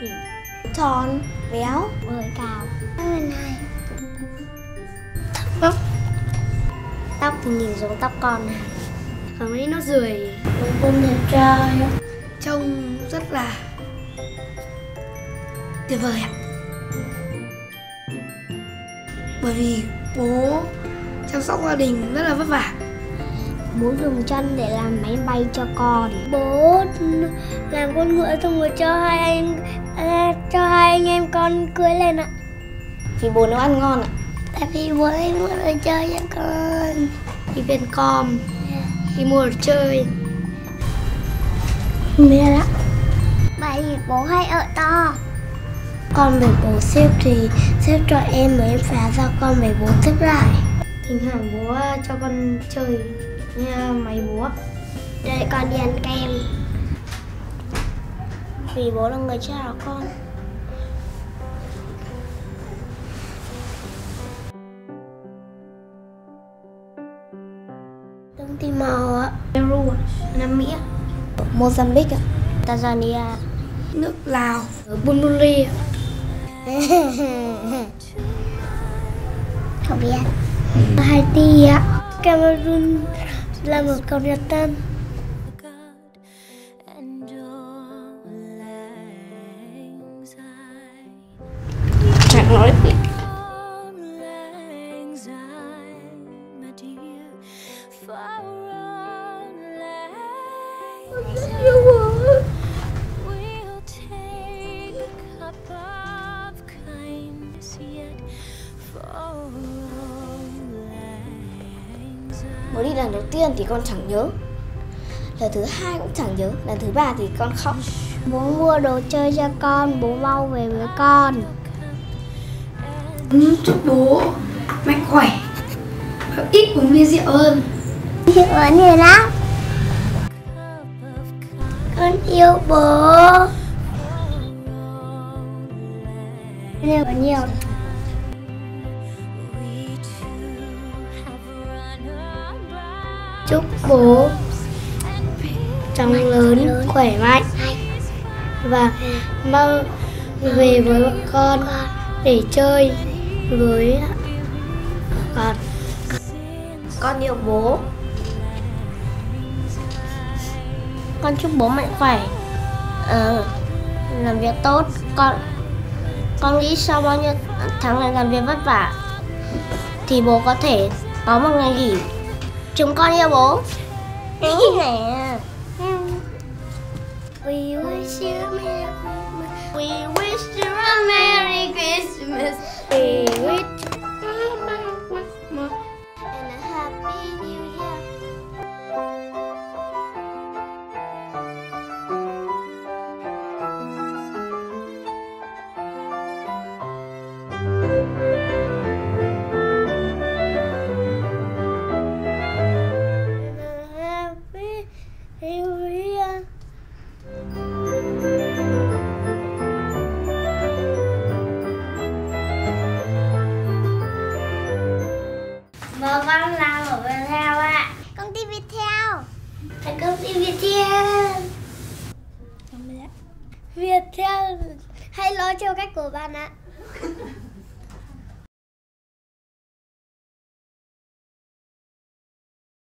ừ. tròn béo người cao cái này. Tóc tóc thì nhìn giống tóc con này. Còn mấy nó rười. Bông bông đẹp trai. Trông rất là tuyệt vời ạ. Bởi vì bố chăm sóc gia đình rất là vất vả. Bố dùng chân để làm máy bay cho con. Bố làm con ngựa xong rồi cho hai anh em con cưới lên ạ. Vì bố nấu ăn ngon ạ. Tại vì bố ấy mua đồ chơi cho con. Đi viên com. Đi mua đồ chơi. Mẹ đó Bởi vì bố hay ở to. Con về bố xếp thì xếp cho em rồi em phá ra con về bố xếp lại. Thỉnh thoảng bố à, cho con chơi như máy bố. Ạ. Đây con đi ăn kem. Vì bố là người chào con Đông Timor ạ. Peru ạ, Nam Mỹ ạ, Mozambique ạ. Tanzania. Nước Lào. Bunburi ạ. Không biết. Haiti ạ. Cameroon là một con Nhật Tân Bố. Đi lần đầu tiên thì con chẳng nhớ. Lần thứ hai cũng chẳng nhớ. Lần thứ ba thì con khóc. Bố mua đồ chơi cho con Bố mau về với con. Chúc bố mạnh khỏe ít uống bia rượu hơn Hiệu nhiều lắm. Con yêu bố. Nhiều nhiều. Chúc bố trắng lớn, khỏe mạnh. Và mau về với bọn con để chơi với con Con yêu bố. Con chúc bố mạnh khỏe. Ờ, Làm việc tốt. Con con nghĩ sau bao nhiêu tháng ngày làm việc vất vả Thì bố có thể có một ngày nghỉ. Chúng con yêu bố. Nè We wish you ở Viettel ạ Công ty Viettel Là công ty Viettel Viettel. Hay nói theo cách của bạn ạ